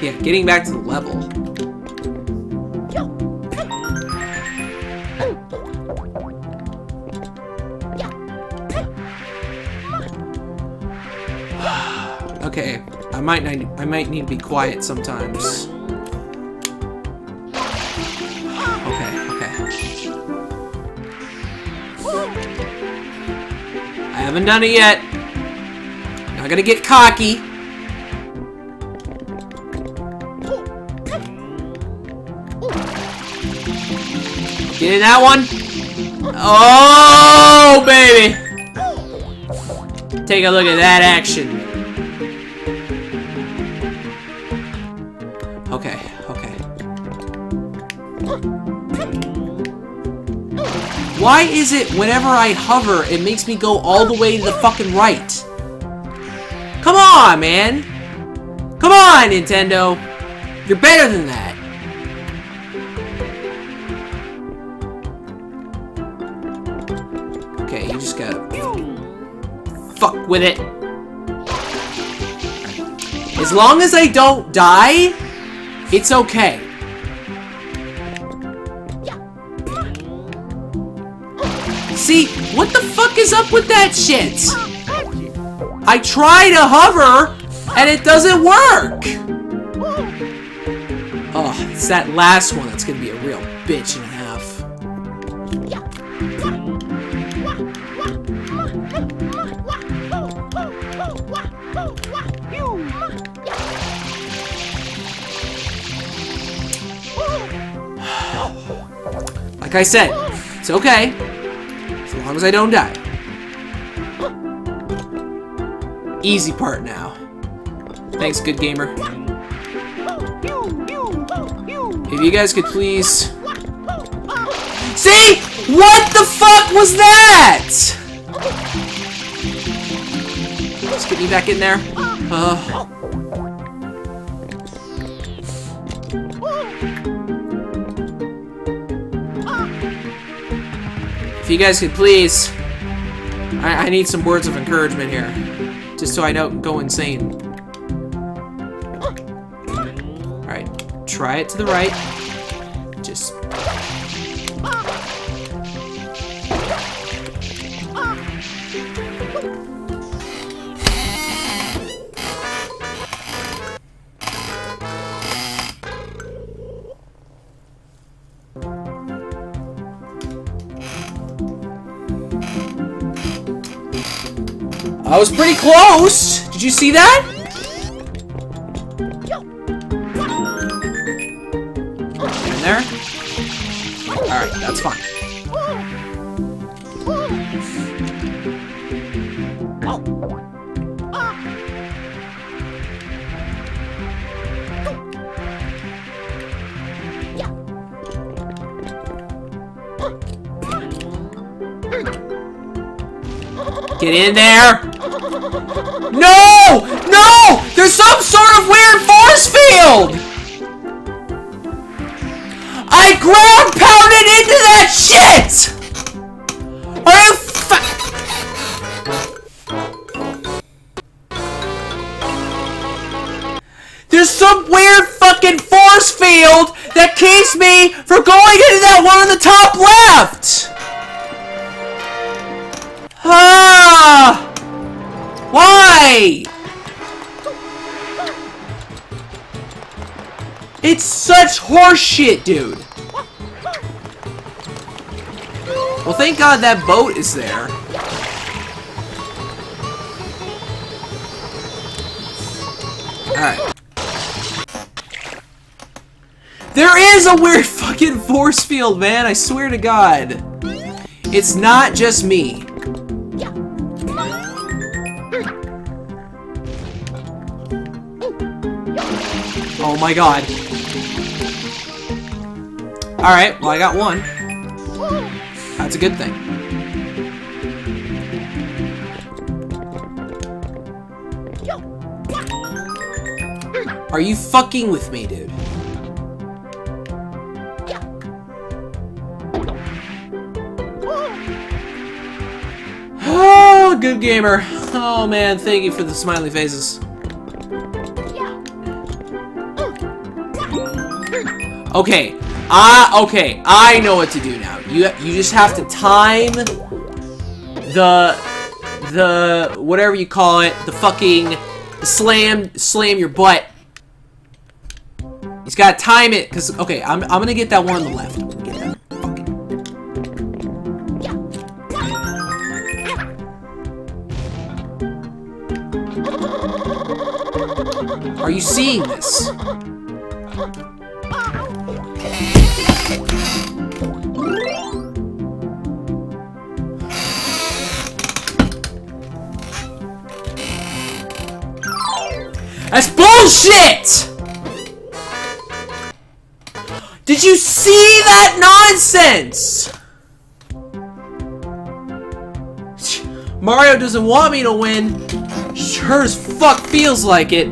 Yeah, getting back to the level. okay, I might I might need to be quiet sometimes. Okay, okay. I haven't done it yet. Not gonna get cocky. Get in that one. Oh, baby. Take a look at that action. Okay, okay. Why is it whenever I hover, it makes me go all the way to the fucking right? Come on, man. Come on, Nintendo. You're better than that. Fuck with it. As long as I don't die, it's okay. See, what the fuck is up with that shit? I try to hover, and it doesn't work! Oh, it's that last one that's gonna be a real bitch Like I said, it's okay. As long as I don't die. Easy part now. Thanks, good gamer. If you guys could please... See? What the fuck was that? Let's get me back in there. Uh, if you guys could please... I, I need some words of encouragement here. Just so I don't go insane. Alright, try it to the right. I was pretty close! Did you see that? In there? Alright, that's fine. Get in there! No! No! There's some sort of weird force field! I ground pounded into that shit! Are you There's some weird fucking force field that keeps me from going into that one on the top left! Ah! Why? It's such horseshit, dude. Well, thank God that boat is there. Alright. There is a weird fucking force field, man. I swear to God. It's not just me. My god. Alright, well I got one. That's a good thing. Are you fucking with me, dude? Oh, good gamer. Oh man, thank you for the smiley faces. Okay. I okay. I know what to do now. You you just have to time the the whatever you call it, the fucking slam slam your butt. He's got to time it cuz okay, I'm I'm to get that one on the left. Are you seeing this? That's bullshit! Did you see that nonsense? Mario doesn't want me to win. Sure as fuck feels like it.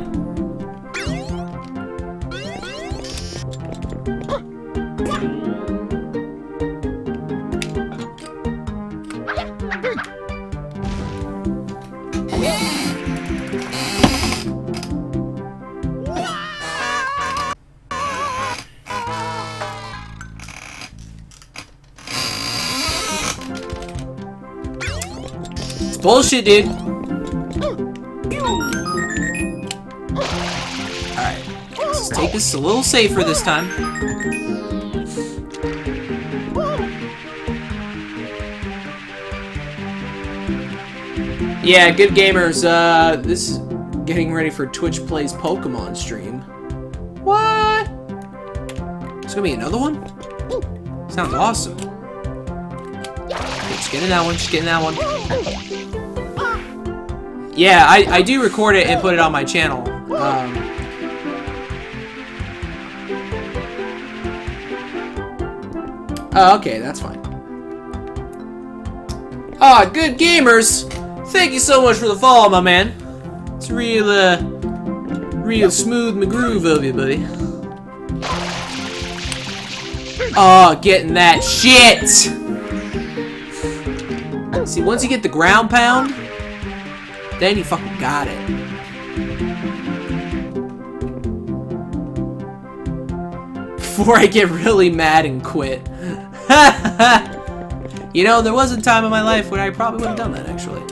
Bullshit, dude. Alright. Let's take this a little safer this time. Yeah, good gamers. Uh, this is getting ready for Twitch Plays Pokemon stream. What? It's gonna be another one? Sounds awesome. Just getting that one, just getting that one. Yeah, I, I do record it and put it on my channel. Um, oh, okay, that's fine. Ah, good gamers! Thank you so much for the follow, my man. It's real, uh, real smooth McGroove of you, buddy. Oh, getting that shit! See, once you get the ground pound, then you fucking got it. Before I get really mad and quit. you know, there was a time in my life when I probably would have done that, actually.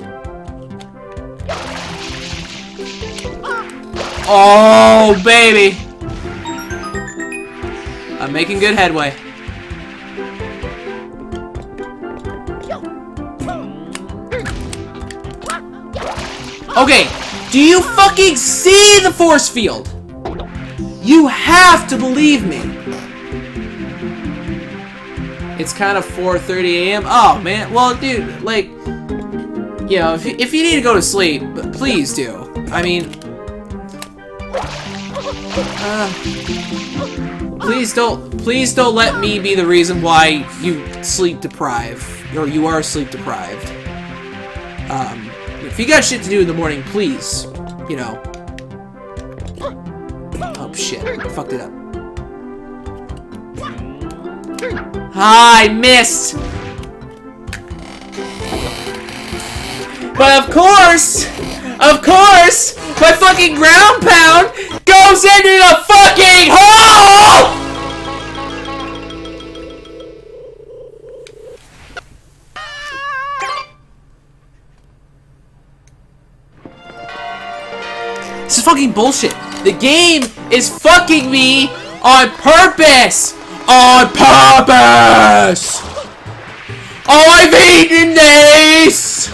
Oh, baby! I'm making good headway. Okay, do you fucking see the force field? You have to believe me. It's kind of 4.30 a.m. Oh, man. Well, dude, like, you know, if you, if you need to go to sleep, please do. I mean, uh, please don't, please don't let me be the reason why you sleep deprive, or you are sleep deprived. Um, if you got shit to do in the morning, please, you know. Oh shit, I fucked it up. I missed! But of course, of course, my fucking ground pound goes into the fucking hole! This is fucking bullshit. The game is fucking me on purpose! On purpose! Oh I've eaten this!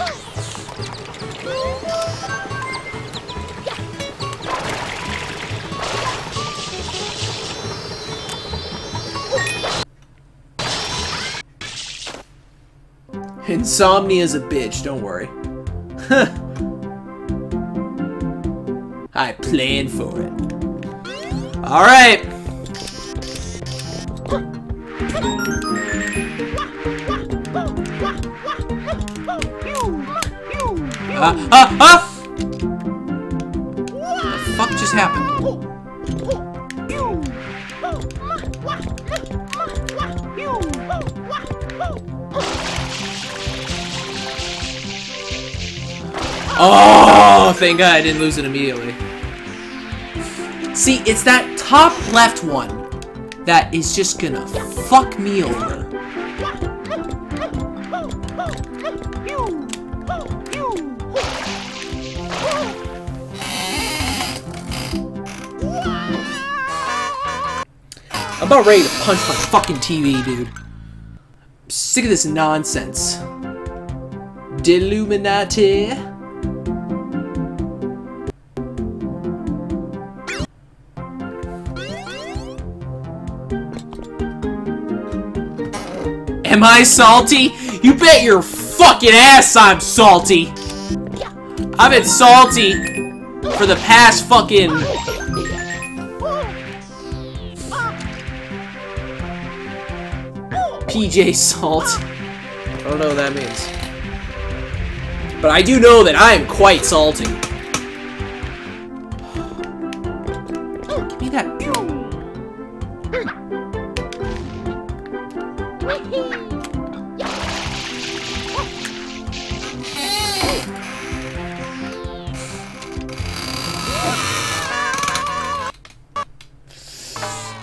Insomnia is a bitch, don't worry. I planned for it. Alright! Uh, uh, uh! What the fuck just happened? Oh, thank God I didn't lose it immediately. See, it's that top left one that is just gonna fuck me over. I'm about ready to punch my fucking TV, dude. I'm sick of this nonsense. Deluminati. Am I salty? You bet your fucking ass I'm salty! I've been salty for the past fucking... PJ Salt. I don't know what that means. But I do know that I am quite salty.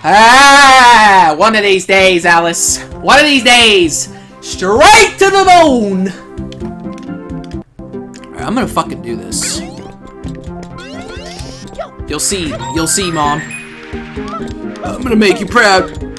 Ah! One of these days, Alice. One of these days. Straight to the moon. Alright, I'm gonna fucking do this. You'll see. You'll see, Mom. I'm gonna make you proud.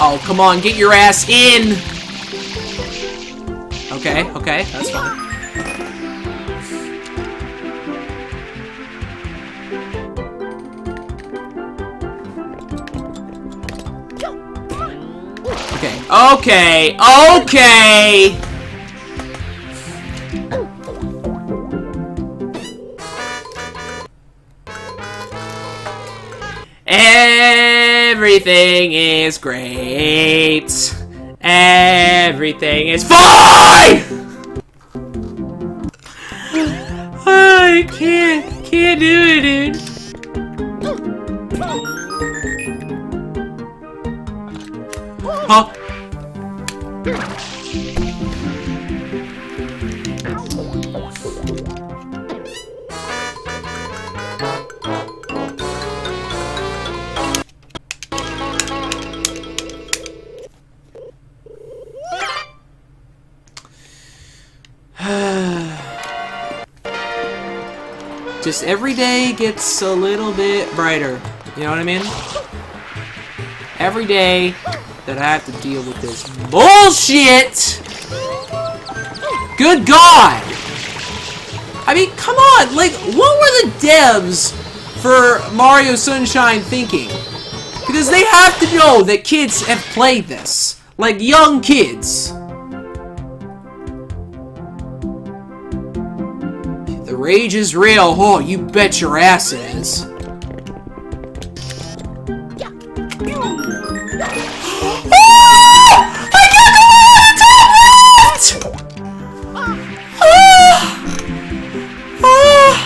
Oh, come on, get your ass in! Okay, okay, that's fine. Okay, okay, okay! Everything is great. Everything is fine! I can't, can't do it, dude. Huh? Just every day gets a little bit brighter. You know what I mean? Every day that I have to deal with this bullshit! Good God! I mean, come on! Like, what were the devs for Mario Sunshine thinking? Because they have to know that kids have played this. Like, young kids. Rage is real. Oh, you bet your ass it is. Ah! Ah! Ah!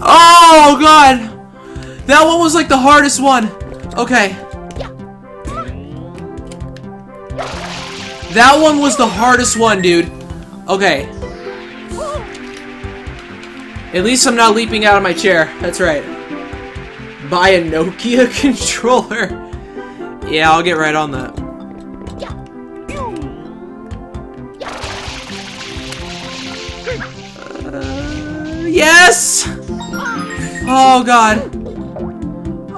Oh, God! That one was like the hardest one. Okay. That one was the hardest one, dude. Okay. At least I'm not leaping out of my chair. That's right. Buy a Nokia controller. Yeah, I'll get right on that. Uh, yes! Oh god.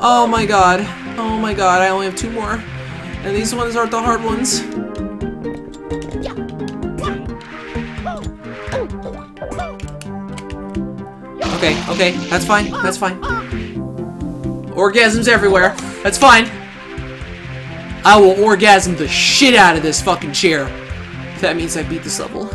Oh my god. Oh my god, I only have two more. And these ones aren't the hard ones. Okay, okay, that's fine, that's fine. Orgasms everywhere. That's fine. I will orgasm the shit out of this fucking chair. That means I beat this level.